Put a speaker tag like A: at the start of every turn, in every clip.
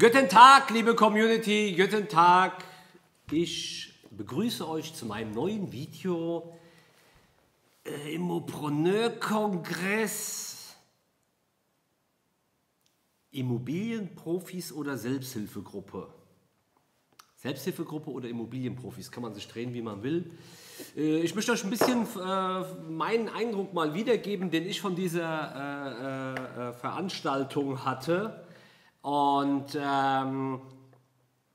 A: Guten Tag, liebe Community, guten Tag. Ich begrüße euch zu meinem neuen Video äh, Immopreneur-Kongress. Immobilienprofis oder Selbsthilfegruppe? Selbsthilfegruppe oder Immobilienprofis, kann man sich drehen, wie man will. Äh, ich möchte euch ein bisschen äh, meinen Eindruck mal wiedergeben, den ich von dieser äh, Veranstaltung hatte. Und ähm,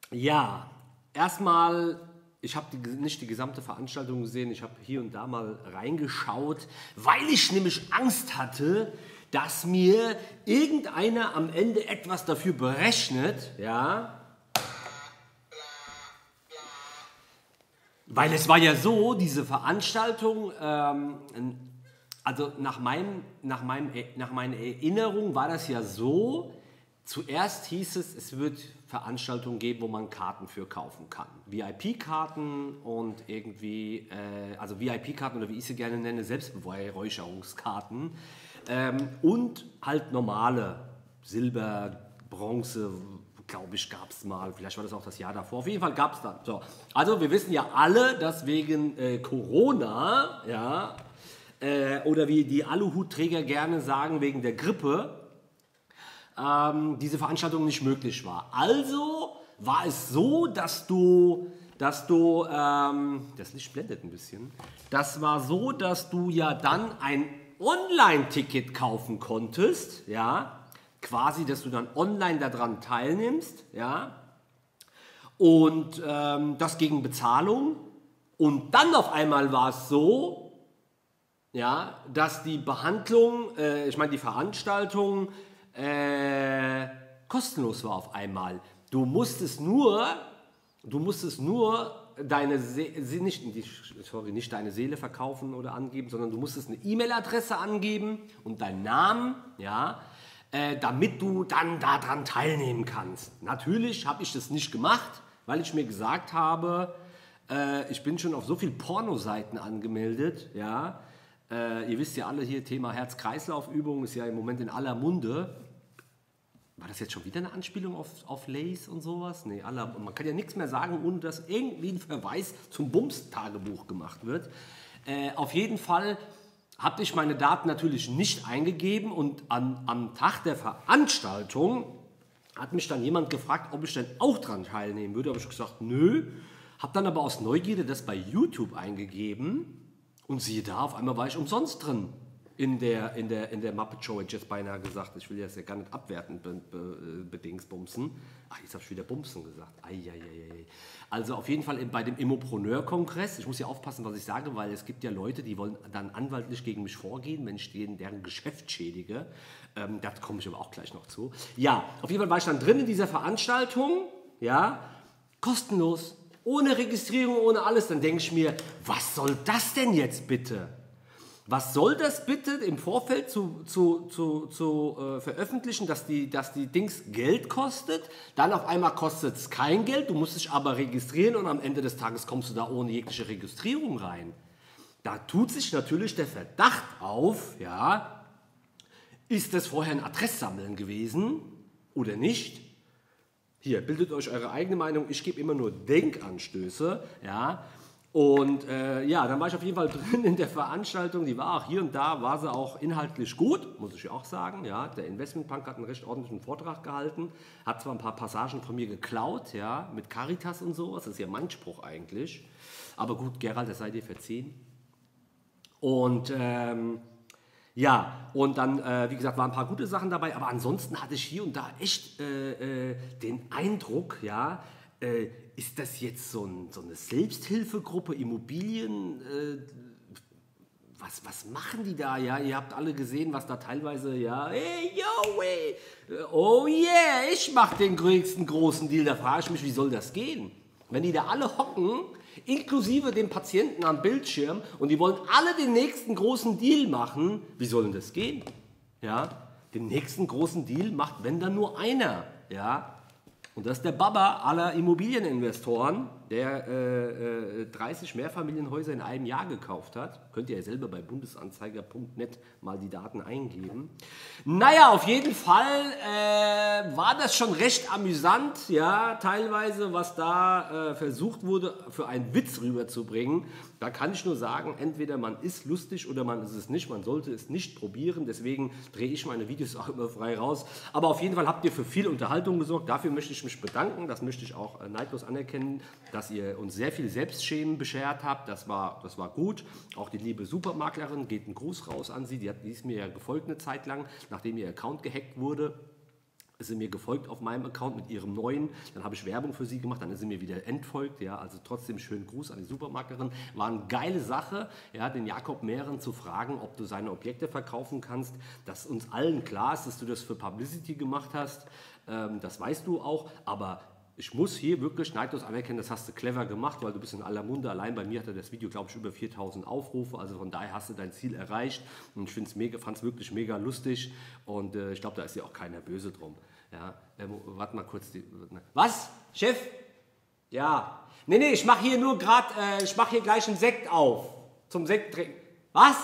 A: ja, erstmal, ich habe nicht die gesamte Veranstaltung gesehen, ich habe hier und da mal reingeschaut, weil ich nämlich Angst hatte, dass mir irgendeiner am Ende etwas dafür berechnet, ja. Weil es war ja so, diese Veranstaltung, ähm, also nach, meinem, nach, meinem, nach meiner Erinnerung war das ja so, Zuerst hieß es, es wird Veranstaltungen geben, wo man Karten für kaufen kann. VIP-Karten und irgendwie, äh, also VIP-Karten oder wie ich sie gerne nenne, Selbstbeweihräucherungskarten. Ähm, und halt normale Silber, Bronze, glaube ich, gab es mal. Vielleicht war das auch das Jahr davor. Auf jeden Fall gab es dann. So. Also wir wissen ja alle, dass wegen äh, Corona, ja, äh, oder wie die Aluhutträger gerne sagen, wegen der Grippe, ähm, diese Veranstaltung nicht möglich war. Also war es so, dass du, dass du, ähm, das Licht blendet ein bisschen, das war so, dass du ja dann ein Online-Ticket kaufen konntest, ja, quasi, dass du dann online daran teilnimmst, ja, und ähm, das gegen Bezahlung. Und dann auf einmal war es so, ja, dass die Behandlung, äh, ich meine die Veranstaltung, äh, kostenlos war auf einmal. Du musstest nur, du musstest nur deine See nicht, sorry, nicht deine Seele verkaufen oder angeben, sondern du musstest eine E-Mail-Adresse angeben und deinen Namen, ja, äh, damit du dann daran teilnehmen kannst. Natürlich habe ich das nicht gemacht, weil ich mir gesagt habe, äh, ich bin schon auf so vielen Pornoseiten angemeldet, ja. Äh, ihr wisst ja alle hier, Thema Herz-Kreislauf-Übung ist ja im Moment in aller Munde. War das jetzt schon wieder eine Anspielung auf, auf Lace und sowas? Nee, alle, man kann ja nichts mehr sagen, ohne dass irgendwie ein Verweis zum Bums-Tagebuch gemacht wird. Äh, auf jeden Fall habe ich meine Daten natürlich nicht eingegeben und an, am Tag der Veranstaltung hat mich dann jemand gefragt, ob ich denn auch daran teilnehmen würde. Habe ich gesagt, nö. Habe dann aber aus Neugierde das bei YouTube eingegeben und siehe da, auf einmal war ich umsonst drin in der, in der, in der Muppet Show, hätte ich jetzt beinahe gesagt, ich will das ja gar nicht abwertend be, be, bedingsbumsen. Ach, jetzt habe ich wieder Bumsen gesagt. Eieieiei. Also auf jeden Fall bei dem Immopreneur-Kongress, ich muss ja aufpassen, was ich sage, weil es gibt ja Leute, die wollen dann anwaltlich gegen mich vorgehen, wenn ich denen deren Geschäft schädige. Ähm, da komme ich aber auch gleich noch zu. Ja, auf jeden Fall war ich dann drin in dieser Veranstaltung, ja, kostenlos, ohne Registrierung, ohne alles. Dann denke ich mir, was soll das denn jetzt bitte? Was soll das bitte im Vorfeld zu, zu, zu, zu äh, veröffentlichen, dass die, dass die Dings Geld kostet? Dann auf einmal kostet es kein Geld, du musst dich aber registrieren und am Ende des Tages kommst du da ohne jegliche Registrierung rein. Da tut sich natürlich der Verdacht auf, ja, ist das vorher ein Adresssammeln gewesen oder nicht? Hier, bildet euch eure eigene Meinung, ich gebe immer nur Denkanstöße, ja. Und äh, ja, dann war ich auf jeden Fall drin in der Veranstaltung. Die war auch hier und da, war sie auch inhaltlich gut, muss ich auch sagen. Ja, der Investmentbank hat einen recht ordentlichen Vortrag gehalten, hat zwar ein paar Passagen von mir geklaut, ja, mit Caritas und sowas. Das ist ja mein Spruch eigentlich. Aber gut, Gerald, das sei dir verziehen. Und ähm, ja, und dann, äh, wie gesagt, waren ein paar gute Sachen dabei, aber ansonsten hatte ich hier und da echt äh, äh den Eindruck, ja, äh, ist das jetzt so, ein, so eine Selbsthilfegruppe, Immobilien? Äh, was, was machen die da? Ja, ihr habt alle gesehen, was da teilweise, ja, hey, yo, hey, oh yeah, ich mach den größten großen Deal. Da frage ich mich, wie soll das gehen? Wenn die da alle hocken, inklusive dem Patienten am Bildschirm, und die wollen alle den nächsten großen Deal machen, wie soll denn das gehen? Ja, den nächsten großen Deal macht, wenn dann nur einer, ja, Und das ist der Baba aller Immobilieninvestoren, der äh, äh, 30 Mehrfamilienhäuser in einem Jahr gekauft hat. Könnt ihr ja selber bei bundesanzeiger.net mal die Daten eingeben. Naja, auf jeden Fall äh, war das schon recht amüsant, ja, teilweise, was da äh, versucht wurde, für einen Witz rüberzubringen. Da kann ich nur sagen, entweder man ist lustig oder man ist es nicht. Man sollte es nicht probieren. Deswegen drehe ich meine Videos auch immer frei raus. Aber auf jeden Fall habt ihr für viel Unterhaltung gesorgt. Dafür möchte ich mich bedanken. Das möchte ich auch äh, neidlos anerkennen, dass ihr uns sehr viel Selbstschämen beschert habt. Das war, das war gut. Auch die liebe Supermaklerin geht ein Gruß raus an sie. Die, hat, die ist mir ja gefolgt eine Zeit lang, nachdem ihr Account gehackt wurde ist sie mir gefolgt auf meinem Account mit ihrem neuen. Dann habe ich Werbung für sie gemacht, dann ist sie mir wieder entfolgt. Ja, also trotzdem schönen Gruß an die Supermarkerin. War eine geile Sache, ja, den Jakob Mehren zu fragen, ob du seine Objekte verkaufen kannst. Dass uns allen klar ist, dass du das für Publicity gemacht hast. Ähm, das weißt du auch, aber ich muss hier wirklich neidlos anerkennen, das hast du clever gemacht, weil du bist in aller Munde. Allein bei mir hatte das Video, glaube ich, über 4000 Aufrufe. Also von daher hast du dein Ziel erreicht. Und ich fand es wirklich mega lustig. Und äh, ich glaube, da ist ja auch keiner böse drum. Ja, äh, warte mal kurz. Die, was? Chef? Ja. Nee, nee, ich mache hier nur gerade, äh, ich mache hier gleich einen Sekt auf. Zum Sekt trinken. Was?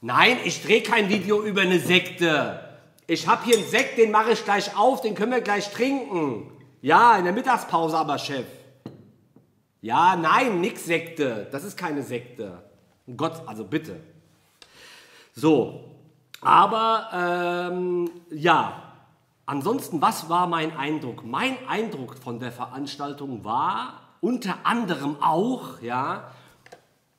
A: Nein, ich drehe kein Video über eine Sekte. Ich habe hier einen Sekt, den mache ich gleich auf, den können wir gleich trinken. Ja, in der Mittagspause aber, Chef. Ja, nein, nix Sekte. Das ist keine Sekte. Gott, also bitte. So, aber ähm, ja, ansonsten, was war mein Eindruck? Mein Eindruck von der Veranstaltung war unter anderem auch, ja,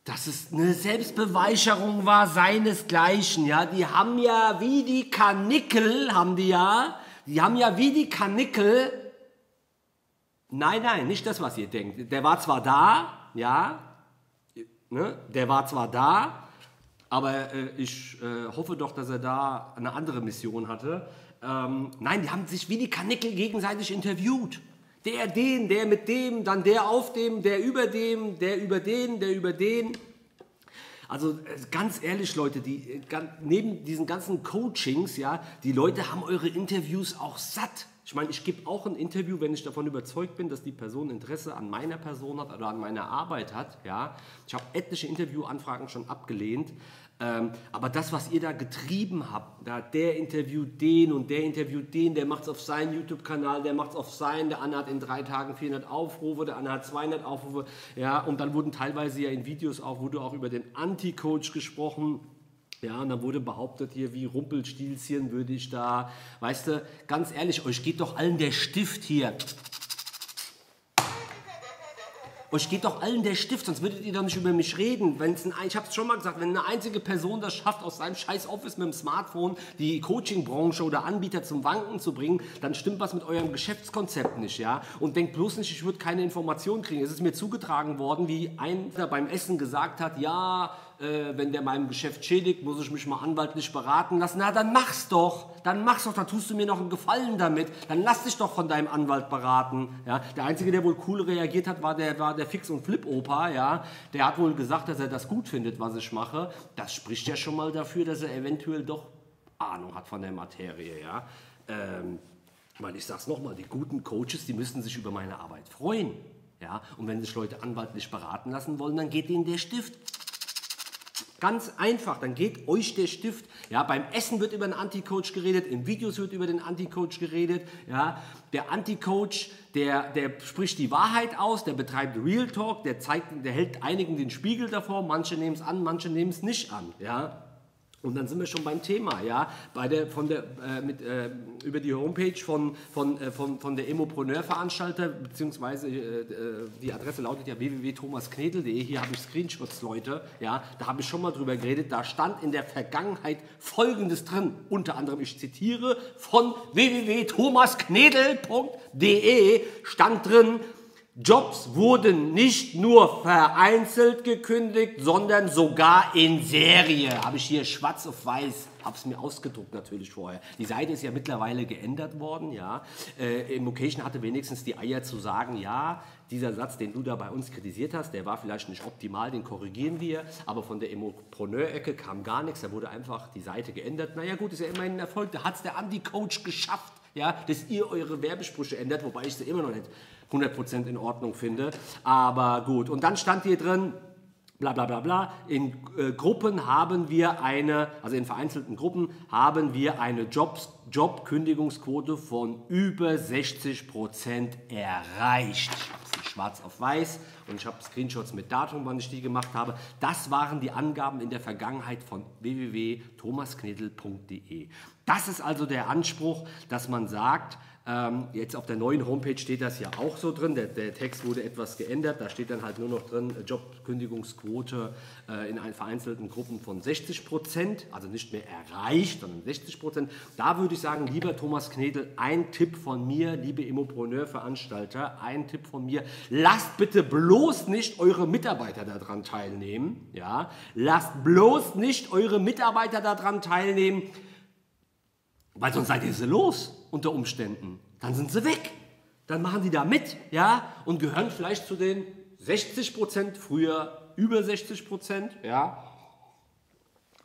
A: dass es eine Selbstbeweicherung war seinesgleichen. Ja, die haben ja wie die Kanickel, haben die ja, die haben ja wie die Kanickel Nein, nein, nicht das, was ihr denkt. Der war zwar da, ja, ne, der war zwar da, aber äh, ich äh, hoffe doch, dass er da eine andere Mission hatte. Ähm, nein, die haben sich wie die Kanickel gegenseitig interviewt. Der den, der mit dem, dann der auf dem, der über dem, der über den, der über den. Also äh, ganz ehrlich, Leute, die, äh, neben diesen ganzen Coachings, ja, die Leute haben eure Interviews auch satt. Ich meine, ich gebe auch ein Interview, wenn ich davon überzeugt bin, dass die Person Interesse an meiner Person hat oder an meiner Arbeit hat. Ja? Ich habe etliche Interviewanfragen schon abgelehnt. Ähm, aber das, was ihr da getrieben habt, da der interviewt den und der interviewt den, der macht es auf seinen YouTube-Kanal, der macht es auf seinen, der andere hat in drei Tagen 400 Aufrufe, der andere hat 200 Aufrufe. Ja? Und dann wurden teilweise ja in Videos auch, wurde auch über den Anti-Coach gesprochen ja, und dann wurde behauptet hier, wie Rumpelstilzchen würde ich da, weißt du, ganz ehrlich, euch geht doch allen der Stift hier. Euch geht doch allen der Stift, sonst würdet ihr doch nicht über mich reden. Wenn's ein, ich habe es schon mal gesagt, wenn eine einzige Person das schafft, aus seinem scheiß Office mit dem Smartphone die Coaching-Branche oder Anbieter zum Wanken zu bringen, dann stimmt was mit eurem Geschäftskonzept nicht, ja? Und denkt bloß nicht, ich würde keine Informationen kriegen. Es ist mir zugetragen worden, wie einer beim Essen gesagt hat, ja, äh, wenn der meinem Geschäft schädigt, muss ich mich mal anwaltlich beraten lassen. Na, dann mach's doch. Dann mach's doch. Dann tust du mir noch einen Gefallen damit. Dann lass dich doch von deinem Anwalt beraten. Ja, der Einzige, der wohl cool reagiert hat, war der, war der Fix- und Flip-Opa. Ja, der hat wohl gesagt, dass er das gut findet, was ich mache. Das spricht ja schon mal dafür, dass er eventuell doch Ahnung hat von der Materie. Ja, ähm, weil ich sag's nochmal, die guten Coaches, die müssen sich über meine Arbeit freuen. Ja, und wenn sich Leute anwaltlich beraten lassen wollen, dann geht ihnen der Stift Ganz einfach, dann geht euch der Stift. Ja, beim Essen wird über den Anti-Coach geredet, in Videos wird über den Anti-Coach geredet. Ja, der Anti-Coach, der, der spricht die Wahrheit aus, der betreibt Real Talk, der, zeigt, der hält einigen den Spiegel davor, manche nehmen es an, manche nehmen es nicht an. Ja, und dann sind wir schon beim Thema, ja, bei der, von der, äh, mit, äh, über die Homepage von, von, äh, von, von der Emopreneur-Veranstalter, beziehungsweise äh, äh, die Adresse lautet ja www.thomasknedel.de, hier habe ich Screenshots, Leute, ja, da habe ich schon mal drüber geredet, da stand in der Vergangenheit Folgendes drin, unter anderem, ich zitiere, von www.thomasknedel.de stand drin, Jobs wurden nicht nur vereinzelt gekündigt, sondern sogar in Serie. Habe ich hier schwarz auf weiß, habe es mir ausgedruckt natürlich vorher. Die Seite ist ja mittlerweile geändert worden, ja. Äh, Immocation hatte wenigstens die Eier zu sagen, ja, dieser Satz, den du da bei uns kritisiert hast, der war vielleicht nicht optimal, den korrigieren wir, aber von der Immopreneur-Ecke kam gar nichts, da wurde einfach die Seite geändert. Naja gut, ist ja immerhin ein Erfolg, da hat es der Anti-Coach geschafft, ja, dass ihr eure Werbesprüche ändert, wobei ich sie immer noch nicht 100% in Ordnung finde. Aber gut, und dann stand hier drin, bla bla bla bla. In äh, Gruppen haben wir eine, also in vereinzelten Gruppen haben wir eine Jobkündigungsquote von über 60 Prozent erreicht. Schwarz auf weiß und ich habe Screenshots mit Datum, wann ich die gemacht habe. Das waren die Angaben in der Vergangenheit von www.thomasknedel.de. Das ist also der Anspruch, dass man sagt, ähm, jetzt auf der neuen Homepage steht das ja auch so drin. Der, der, Text wurde etwas geändert. Da steht dann halt nur noch drin, äh, Jobkündigungsquote äh, in vereinzelten Gruppen von 60 Prozent, also nicht mehr erreicht, sondern 60 Prozent. Da würde ich sagen, lieber Thomas Knedel, ein Tipp von mir, liebe Immopreneur-Veranstalter, ein Tipp von mir, lasst bitte bloß nicht eure Mitarbeiter daran teilnehmen. Ja? Lasst bloß nicht eure Mitarbeiter daran teilnehmen, weil sonst seid ihr sie los unter Umständen. Dann sind sie weg. Dann machen die da mit, ja, und gehören vielleicht zu den 60 Prozent, früher über 60 Prozent, ja.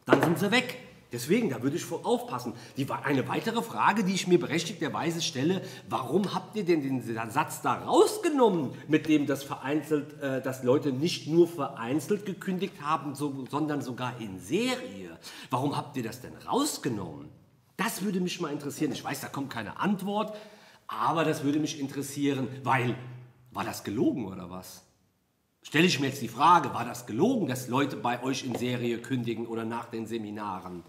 A: Dann sind sie weg. Deswegen, da würde ich aufpassen. Die, eine weitere Frage, die ich mir berechtigterweise stelle, warum habt ihr denn den Satz da rausgenommen, mit dem das vereinzelt, äh, dass Leute nicht nur vereinzelt gekündigt haben, so, sondern sogar in Serie? Warum habt ihr das denn rausgenommen? Das würde mich mal interessieren. Ich weiß, da kommt keine Antwort, aber das würde mich interessieren, weil war das gelogen oder was? Stelle ich mir jetzt die Frage, war das gelogen, dass Leute bei euch in Serie kündigen oder nach den Seminaren?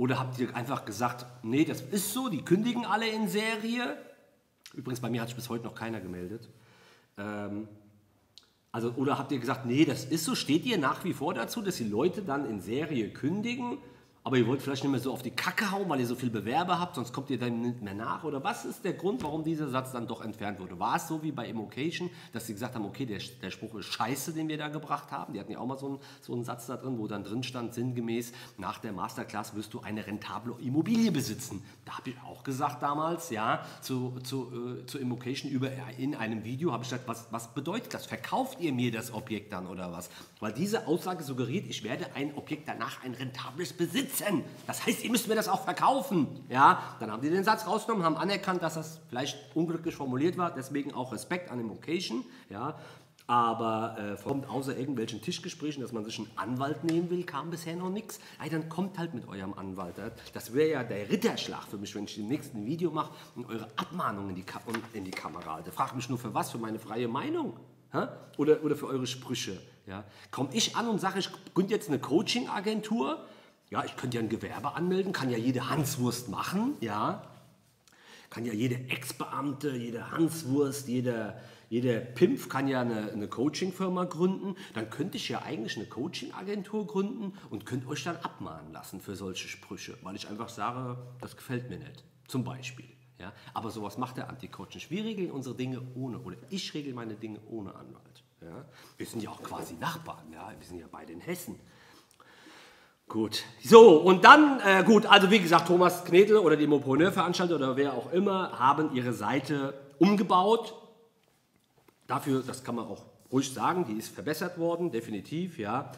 A: Oder habt ihr einfach gesagt, nee, das ist so, die kündigen alle in Serie? Übrigens, bei mir hat sich bis heute noch keiner gemeldet. Ähm, also, oder habt ihr gesagt, nee, das ist so, steht ihr nach wie vor dazu, dass die Leute dann in Serie kündigen? Aber ihr wollt vielleicht nicht mehr so auf die Kacke hauen, weil ihr so viel Bewerber habt, sonst kommt ihr dann nicht mehr nach? Oder was ist der Grund, warum dieser Satz dann doch entfernt wurde? War es so wie bei Immocation, dass sie gesagt haben, okay, der, der Spruch ist scheiße, den wir da gebracht haben? Die hatten ja auch mal so einen, so einen Satz da drin, wo dann drin stand, sinngemäß, nach der Masterclass wirst du eine rentable Immobilie besitzen. Da habe ich auch gesagt damals, ja, zu, zu, äh, zu Immocation über, in einem Video habe ich gesagt, was, was bedeutet das? Verkauft ihr mir das Objekt dann oder was? Weil diese Aussage suggeriert, ich werde ein Objekt danach ein rentables besitzen. Das heißt, ihr müsst mir das auch verkaufen. Ja, dann haben die den Satz rausgenommen, haben anerkannt, dass das vielleicht unglücklich formuliert war, deswegen auch Respekt an den Vocation. Ja, aber äh, kommt außer irgendwelchen Tischgesprächen, dass man sich einen Anwalt nehmen will, kam bisher noch nichts. Ey, dann kommt halt mit eurem Anwalt. Das wäre ja der Ritterschlag für mich, wenn ich im nächsten Video mache und eure Abmahnungen in die, Ka in die Kamera halte. Frag mich nur für was? Für meine freie Meinung? Oder, oder für eure Sprüche? Ja? Komme ich an und sage, ich gründe jetzt eine Coaching-Agentur ja, ich könnte ja ein Gewerbe anmelden, kann ja jede Hanswurst machen, ja. Kann ja jede Ex-Beamte, jede Hanswurst, jeder, jeder Pimpf kann ja eine, eine Coaching-Firma gründen. Dann könnte ich ja eigentlich eine Coaching-Agentur gründen und könnte euch dann abmahnen lassen für solche Sprüche, weil ich einfach sage, das gefällt mir nicht. Zum Beispiel. Ja? Aber sowas macht der Anti-Coach nicht. Wir regeln unsere Dinge ohne, oder ich regel meine Dinge ohne Anwalt. Ja? Wir sind ja auch quasi Nachbarn, ja? wir sind ja beide in Hessen. Gut. So, und dann, äh, gut, also wie gesagt, Thomas Knedel oder die Mopreneur-Veranstalter oder wer auch immer haben ihre Seite umgebaut. Dafür, das kann man auch ruhig sagen, die ist verbessert worden, definitiv, ja.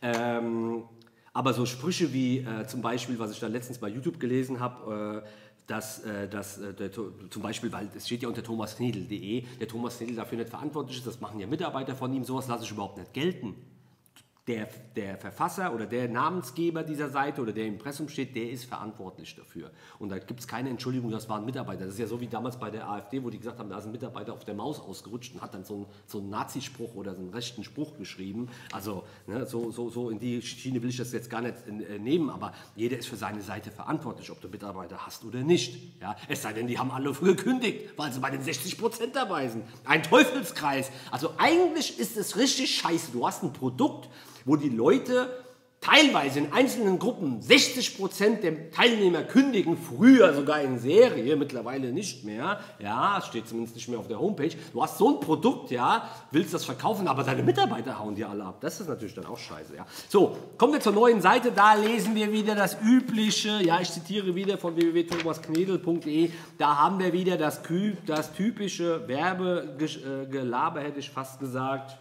A: Ähm, aber so Sprüche wie äh, zum Beispiel, was ich da letztens bei YouTube gelesen habe, äh, dass, äh, dass äh, der, zum Beispiel, weil es steht ja unter thomasknedel.de, der Thomas Knedel dafür nicht verantwortlich ist, das machen ja Mitarbeiter von ihm, sowas lasse ich überhaupt nicht gelten der, der Verfasser oder der Namensgeber dieser Seite oder der im Impressum steht, der ist verantwortlich dafür. Und da gibt es keine Entschuldigung, das waren Mitarbeiter. Das ist ja so wie damals bei der AfD, wo die gesagt haben, da ist ein Mitarbeiter auf der Maus ausgerutscht und hat dann so einen, so Nazispruch oder so einen rechten Spruch geschrieben. Also ne, so, so, so in die Schiene will ich das jetzt gar nicht äh, nehmen, aber jeder ist für seine Seite verantwortlich, ob du Mitarbeiter hast oder nicht. Ja? Es sei denn, die haben alle gekündigt, weil sie bei den 60 Prozent dabei sind. Ein Teufelskreis. Also eigentlich ist es richtig scheiße. Du hast ein Produkt, wo die Leute teilweise in einzelnen Gruppen 60 Prozent der Teilnehmer kündigen, früher sogar in Serie, mittlerweile nicht mehr. Ja, steht zumindest nicht mehr auf der Homepage. Du hast so ein Produkt, ja, willst das verkaufen, aber deine Mitarbeiter hauen dir alle ab. Das ist natürlich dann auch scheiße, ja. So, kommen wir zur neuen Seite. Da lesen wir wieder das übliche, ja, ich zitiere wieder von www.thomasknedel.de. Da haben wir wieder das, das typische Werbegelaber, hätte ich fast gesagt.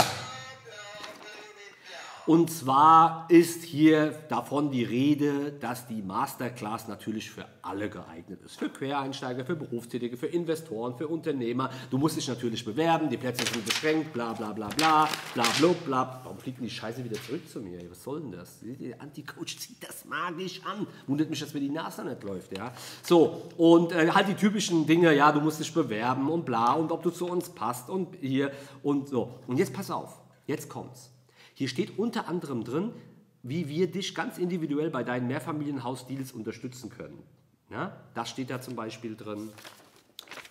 A: Und zwar ist hier davon die Rede, dass die Masterclass natürlich für alle geeignet ist. Für Quereinsteiger, für Berufstätige, für Investoren, für Unternehmer. Du musst dich natürlich bewerben, die Plätze sind beschränkt, bla bla bla bla, bla bla bla. Warum fliegt denn die Scheiße wieder zurück zu mir? Was soll denn das? Der Anti-Coach zieht das magisch an. Wundert mich, dass mir die Nase nicht läuft. Ja? So, und äh, halt die typischen Dinge, ja, du musst dich bewerben und bla und ob du zu uns passt und hier und so. Und jetzt pass auf, jetzt kommt's. Hier steht unter anderem drin, wie wir dich ganz individuell bei deinen Mehrfamilienhausdeals unterstützen können. Ja, das steht da zum Beispiel drin.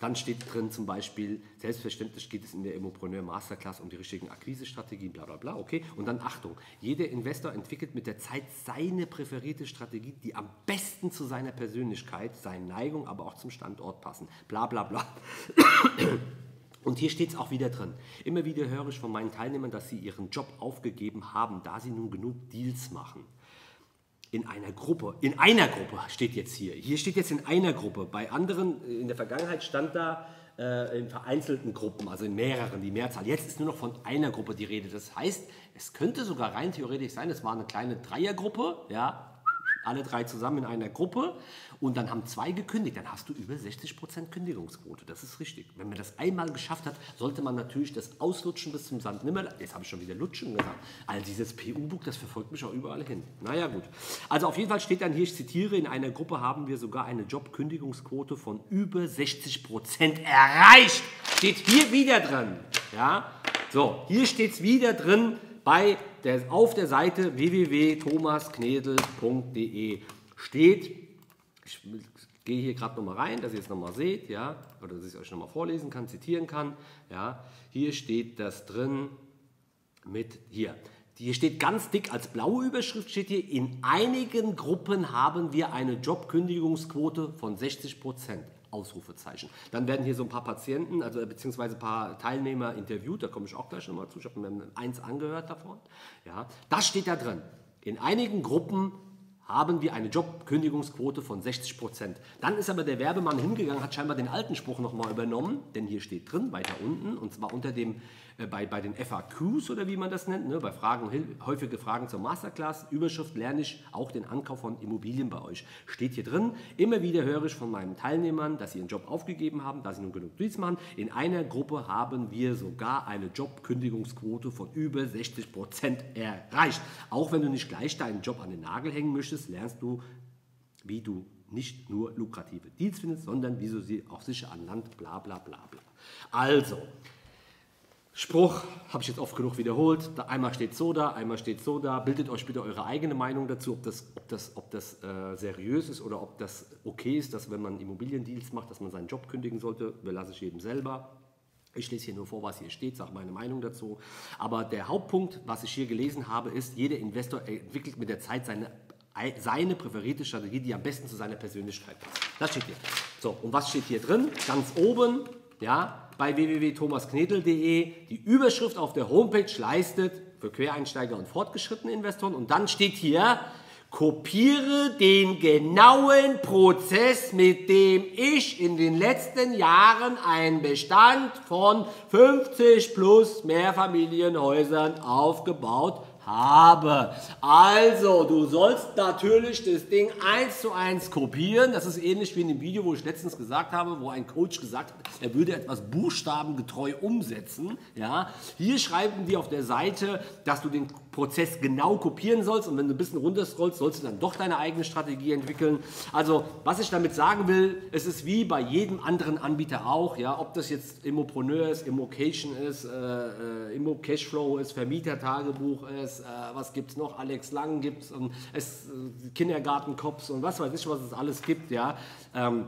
A: Dann steht drin zum Beispiel, selbstverständlich geht es in der Immopreneur Masterclass um die richtigen Akquisestrategien, bla bla bla, okay. Und dann Achtung, jeder Investor entwickelt mit der Zeit seine präferierte Strategie, die am besten zu seiner Persönlichkeit, seinen Neigungen, aber auch zum Standort passen, bla bla bla. Und hier steht es auch wieder drin. Immer wieder höre ich von meinen Teilnehmern, dass sie ihren Job aufgegeben haben, da sie nun genug Deals machen. In einer Gruppe, in einer Gruppe steht jetzt hier. Hier steht jetzt in einer Gruppe. Bei anderen, in der Vergangenheit stand da äh, in vereinzelten Gruppen, also in mehreren, die Mehrzahl. Jetzt ist nur noch von einer Gruppe die Rede. Das heißt, es könnte sogar rein theoretisch sein, es war eine kleine Dreiergruppe, ja, alle drei zusammen in einer Gruppe und dann haben zwei gekündigt, dann hast du über 60% Kündigungsquote. Das ist richtig. Wenn man das einmal geschafft hat, sollte man natürlich das auslutschen bis zum Sand nimmer. Jetzt habe ich schon wieder lutschen gesagt. Also dieses PU-Buch, das verfolgt mich auch überall hin. Naja gut. Also auf jeden Fall steht dann hier, ich zitiere, in einer Gruppe haben wir sogar eine Jobkündigungsquote von über 60% erreicht. Steht hier wieder drin. Ja? So, hier steht es wieder drin bei der, auf der Seite www.thomasknedel.de steht, ich gehe hier gerade nochmal rein, dass ihr es nochmal seht, ja, oder dass ich es euch nochmal vorlesen kann, zitieren kann. Ja. Hier steht das drin mit, hier, hier steht ganz dick als blaue Überschrift, steht hier, in einigen Gruppen haben wir eine Jobkündigungsquote von 60 Prozent. Ausrufezeichen. Dann werden hier so ein paar Patienten, also beziehungsweise ein paar Teilnehmer interviewt, da komme ich auch gleich nochmal zu, ich habe mir eins angehört davon. Ja, das steht da drin. In einigen Gruppen haben wir eine Jobkündigungsquote von 60 Prozent. Dann ist aber der Werbemann hingegangen, hat scheinbar den alten Spruch nochmal übernommen, denn hier steht drin, weiter unten, und zwar unter dem äh, bei, bei den FAQs oder wie man das nennt, ne, bei Fragen, häufige Fragen zur Masterclass, Überschrift lerne ich auch den Ankauf von Immobilien bei euch. Steht hier drin. Immer wieder höre ich von meinen Teilnehmern, dass sie ihren Job aufgegeben haben, dass sie nun genug Deals machen. In einer Gruppe haben wir sogar eine Jobkündigungsquote von über 60 Prozent erreicht. Auch wenn du nicht gleich deinen Job an den Nagel hängen möchtest, lernst du, wie du nicht nur lukrative Deals findest, sondern wie du sie auch sicher an Land, bla bla bla bla. Also, Spruch habe ich jetzt oft genug wiederholt. Da einmal steht so da, einmal steht so da. Bildet euch bitte eure eigene Meinung dazu, ob das, ob das, ob das äh, seriös ist oder ob das okay ist, dass wenn man Immobiliendeals macht, dass man seinen Job kündigen sollte. Überlasse ich jedem selber. Ich lese hier nur vor, was hier steht, sage meine Meinung dazu. Aber der Hauptpunkt, was ich hier gelesen habe, ist, jeder Investor entwickelt mit der Zeit seine, seine präferierte Strategie, die am besten zu seiner Persönlichkeit passt. Das steht hier. So, und was steht hier drin? Ganz oben, ja, bei www.thomasknetel.de. Die Überschrift auf der Homepage leistet für Quereinsteiger und fortgeschrittene Investoren. Und dann steht hier, kopiere den genauen Prozess, mit dem ich in den letzten Jahren einen Bestand von 50 plus Mehrfamilienhäusern aufgebaut habe. Also, du sollst natürlich das Ding eins zu eins kopieren. Das ist ähnlich wie in dem Video, wo ich letztens gesagt habe, wo ein Coach gesagt hat, er würde etwas buchstabengetreu umsetzen. Ja, hier schreiben die auf der Seite, dass du den Prozess genau kopieren sollst und wenn du ein bisschen runterscrollst, sollst du dann doch deine eigene Strategie entwickeln. Also, was ich damit sagen will, es ist wie bei jedem anderen Anbieter auch, ja, ob das jetzt Immopreneur ist, Immocation ist, äh, äh, Immo Cashflow ist, Vermietertagebuch ist, äh, was es noch, Alex Lang gibt es, es äh, Kindergartenkops und was weiß ich, was es alles gibt, ja. Ähm,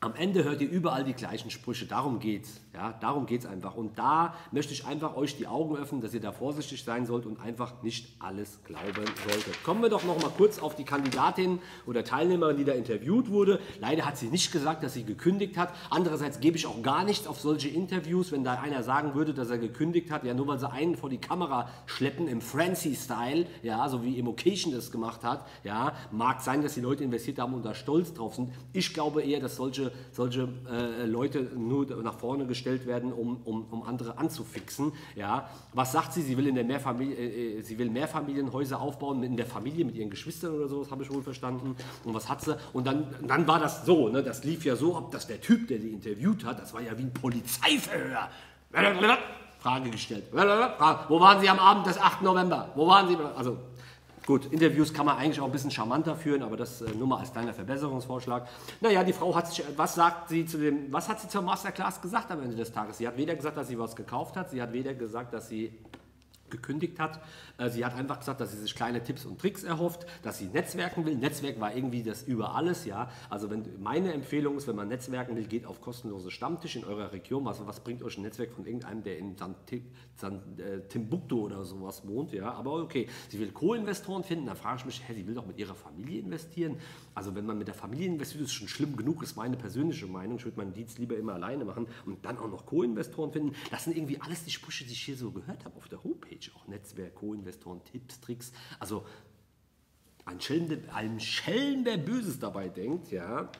A: am Ende hört ihr überall die gleichen Sprüche. Darum geht's. Ja, darum geht's einfach. Und da möchte ich einfach euch die Augen öffnen, dass ihr da vorsichtig sein sollt und einfach nicht alles glauben solltet. Kommen wir doch noch mal kurz auf die Kandidatin oder Teilnehmerin, die da interviewt wurde. Leider hat sie nicht gesagt, dass sie gekündigt hat. Andererseits gebe ich auch gar nichts auf solche Interviews, wenn da einer sagen würde, dass er gekündigt hat. Ja, nur weil sie einen vor die Kamera schleppen im Francie-Style, ja, so wie Immocation das gemacht hat. Ja, mag sein, dass die Leute investiert haben und da stolz drauf sind. Ich glaube eher, dass solche solche äh, Leute nur nach vorne gestellt gestellt werden, um, um, um andere anzufixen. Ja. Was sagt sie? Sie will, in der Mehrfamilie, äh, sie will Mehrfamilienhäuser aufbauen in der Familie mit ihren Geschwistern oder so, das habe ich wohl verstanden. Und was hat sie? Und dann, dann war das so, ne? das lief ja so ab, dass der Typ, der die interviewt hat, das war ja wie ein Polizeiverhör. Frage gestellt. Wo waren Sie am Abend des 8. November? Wo waren Sie? Also Gut, Interviews kann man eigentlich auch ein bisschen charmanter führen, aber das äh, nur mal als kleiner Verbesserungsvorschlag. Naja, die Frau hat sich, was sagt sie zu dem, was hat sie zur Masterclass gesagt am Ende des Tages? Sie hat weder gesagt, dass sie was gekauft hat, sie hat weder gesagt, dass sie gekündigt hat. Äh, sie hat einfach gesagt, dass sie sich kleine Tipps und Tricks erhofft, dass sie netzwerken will. Netzwerk war irgendwie das über alles, ja. Also wenn meine Empfehlung ist, wenn man netzwerken will, geht auf kostenlose Stammtisch in eurer Region. Also was bringt euch ein Netzwerk von irgendeinem, der in San, San, äh, Timbuktu oder sowas wohnt, ja. Aber okay, sie will Co-Investoren finden. Da frage ich mich, hä, sie will doch mit ihrer Familie investieren. Also wenn man mit der Familie investiert, ist schon schlimm genug, ist meine persönliche Meinung. Ich würde meinen Dienst lieber immer alleine machen und dann auch noch Co-Investoren finden. Das sind irgendwie alles die Sprüche, die ich hier so gehört habe auf der Homepage. Auch Netzwerk, Co-Investoren, Tipps, Tricks. Also ein Schelm, ein Schelm, der Böses dabei denkt, ja,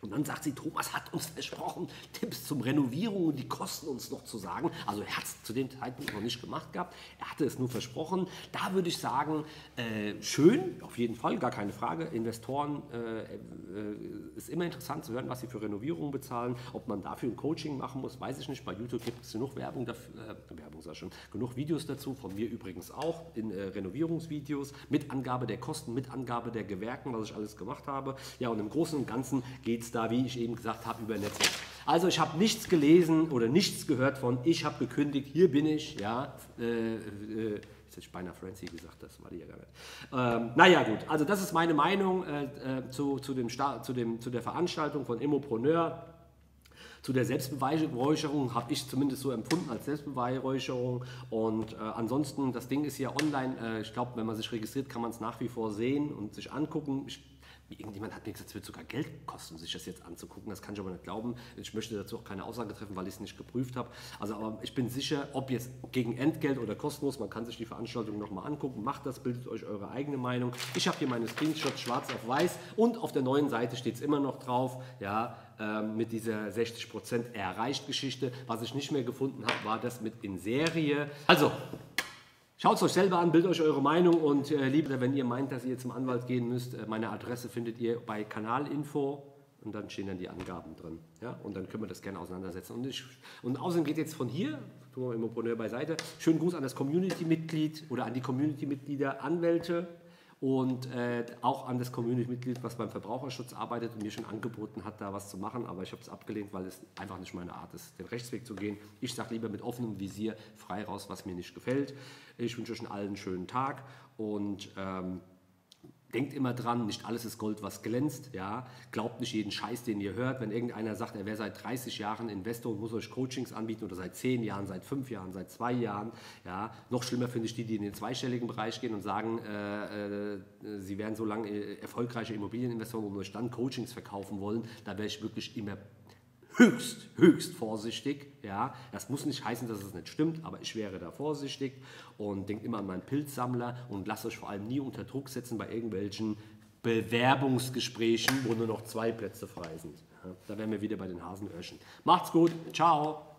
A: und dann sagt sie, Thomas hat uns versprochen, Tipps zum Renovierung und die Kosten uns noch zu sagen. Also er hat es zu dem Zeitpunkt noch nicht gemacht gehabt. Er hatte es nur versprochen. Da würde ich sagen, äh, schön, auf jeden Fall, gar keine Frage. Investoren äh, äh, ist immer interessant zu hören, was sie für Renovierungen bezahlen. Ob man dafür ein Coaching machen muss, weiß ich nicht. Bei YouTube gibt es genug Werbung dafür, äh, Werbung sag schon, genug Videos dazu, von mir übrigens auch, in äh, Renovierungsvideos, mit Angabe der Kosten, mit Angabe der Gewerken, was ich alles gemacht habe. Ja, und im Großen und Ganzen geht es da, wie ich eben gesagt habe, über Netzwerk. Also ich habe nichts gelesen oder nichts gehört von, ich habe gekündigt, hier bin ich, ja, äh, äh, jetzt hätte ich beinahe Francie gesagt, das war die ja gar nicht. Ähm, naja gut, also das ist meine Meinung äh, äh zu, zu, dem zu, dem, zu der Veranstaltung von Immopreneur. Zu der Selbstbeweihräucherung habe ich zumindest so empfunden als Selbstbeweihräucherung. Und äh, ansonsten, das Ding ist ja online. Äh, ich glaube, wenn man sich registriert, kann man es nach wie vor sehen und sich angucken. Ich Irgendjemand hat mir gesagt, es wird sogar Geld kosten, sich das jetzt anzugucken. Das kann ich aber nicht glauben. Ich möchte dazu auch keine Aussage treffen, weil ich es nicht geprüft habe. Also, aber ich bin sicher, ob jetzt gegen Entgelt oder kostenlos, man kann sich die Veranstaltung nochmal angucken. Macht das, bildet euch eure eigene Meinung. Ich habe hier meine Screenshots schwarz auf weiß und auf der neuen Seite steht es immer noch drauf, ja, ähm, mit dieser 60% erreicht Geschichte. Was ich nicht mehr gefunden habe, war das mit in Serie. Also, Schaut es euch selber an, bildet euch eure Meinung und äh, lieber, wenn ihr meint, dass ihr zum Anwalt gehen müsst, äh, meine Adresse findet ihr bei Kanalinfo und dann stehen dann die Angaben drin. Ja? Und dann können wir das gerne auseinandersetzen. Und, ich, und außerdem geht jetzt von hier, tun wir Immopreneur beiseite, schönen Gruß an das Community-Mitglied oder an die Community-Mitglieder, Anwälte, und äh, auch an das Community-Mitglied, was beim Verbraucherschutz arbeitet und mir schon angeboten hat, da was zu machen. Aber ich habe es abgelehnt, weil es einfach nicht meine Art ist, den Rechtsweg zu gehen. Ich sage lieber mit offenem Visier frei raus, was mir nicht gefällt. Ich wünsche euch allen einen schönen Tag und ähm, Denkt immer dran, nicht alles ist Gold, was glänzt. Ja? Glaubt nicht jeden Scheiß, den ihr hört. Wenn irgendeiner sagt, er wäre seit 30 Jahren Investor und muss euch Coachings anbieten oder seit 10 Jahren, seit 5 Jahren, seit 2 Jahren. Ja? Noch schlimmer finde ich die, die in den zweistelligen Bereich gehen und sagen, äh, äh, sie wären so lange äh, erfolgreiche Immobilieninvestoren und euch dann Coachings verkaufen wollen. Da wäre ich wirklich immer höchst, höchst vorsichtig. Ja, das muss nicht heißen, dass es nicht stimmt, aber ich wäre da vorsichtig und denkt immer an meinen Pilzsammler und lasst euch vor allem nie unter Druck setzen bei irgendwelchen Bewerbungsgesprächen, wo nur noch zwei Plätze frei sind. Ja, da wären wir wieder bei den Hasenöhrchen. Macht's gut, ciao.